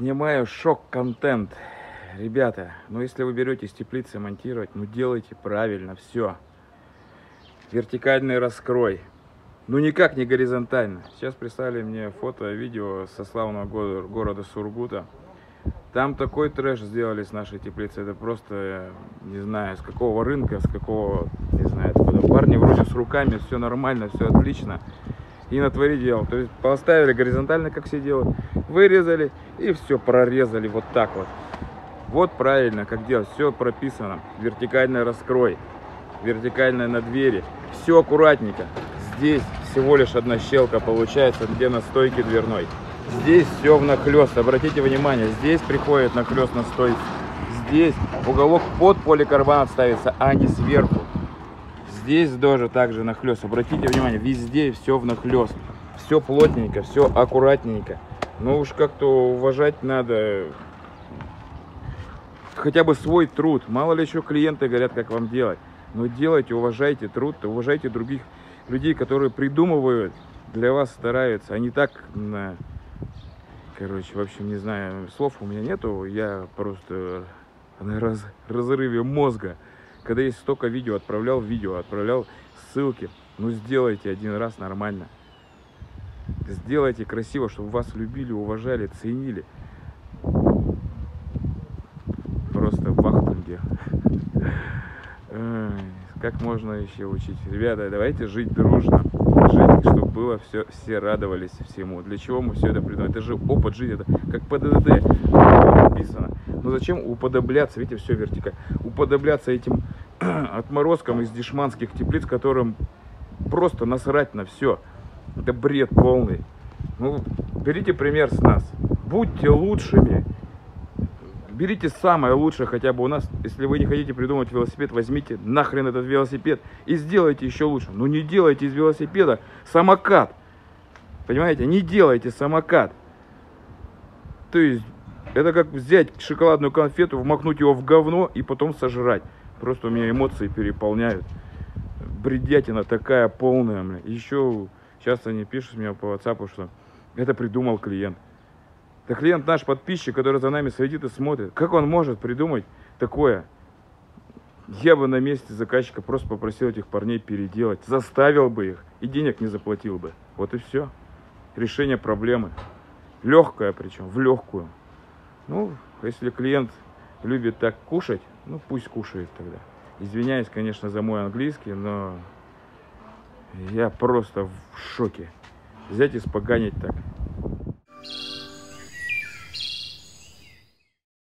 Снимаю шок-контент. Ребята, ну если вы берете с теплицы монтировать, ну делайте правильно все. Вертикальный раскрой. Ну никак не горизонтально. Сейчас прислали мне фото, видео со славного го- города Сургута. Там такой трэш сделали с нашей теплицы. Это просто, э, не знаю, с какого рынка, с какого, не знаю, откуда. Парни вроде с руками, все нормально, все отлично. И натворили дел. То есть поставили горизонтально, как все делают, вырезали и все прорезали вот так вот. Вот правильно, как делать. Все прописано. Вертикальный раскрой. Вертикальная на двери. Все аккуратненько. Здесь всего лишь одна щелка получается, где на стойке дверной. Здесь все внахлест. Обратите внимание, здесь приходит нахлест на стойке. Здесь уголок под поликарбонат ставится, а не сверху. Здесь тоже также нахлест. Обратите внимание, везде все внахлест. Все плотненько, все аккуратненько. Ну уж как-то уважать надо хотя бы свой труд. Мало ли еще клиенты говорят, как вам делать. Но делайте, уважайте труд, уважайте других людей, которые придумывают, для вас стараются. Они так на... Короче, в общем, не знаю, слов у меня нету. Я просто на раз- разрыве мозга. Когда есть столько видео, отправлял видео, отправлял ссылки. Ну, сделайте один раз нормально. Сделайте красиво, чтобы вас любили, уважали, ценили. Просто в вахтунге. Ай, Как можно еще учить? Ребята, давайте жить дружно. Жить, чтобы было все, все радовались всему. Для чего мы все это придумали? Это же опыт жизни, это как ПДД написано. Но зачем уподобляться, видите, все вертикально, уподобляться этим отморозкам из дешманских теплиц, которым просто насрать на все. Это бред полный. Ну, берите пример с нас. Будьте лучшими. Берите самое лучшее хотя бы у нас. Если вы не хотите придумать велосипед, возьмите нахрен этот велосипед и сделайте еще лучше. Ну не делайте из велосипеда самокат. Понимаете? Не делайте самокат. То есть это как взять шоколадную конфету, вмакнуть его в говно и потом сожрать. Просто у меня эмоции переполняют. Бредятина такая полная, бля. Еще сейчас они пишут мне по WhatsApp, что это придумал клиент. Это клиент наш подписчик, который за нами следит и смотрит. Как он может придумать такое? Я бы на месте заказчика просто попросил этих парней переделать, заставил бы их и денег не заплатил бы. Вот и все. Решение проблемы. Легкое причем, в легкую. Ну, если клиент любит так кушать, ну пусть кушает тогда. Извиняюсь, конечно, за мой английский, но я просто в шоке. Взять и так.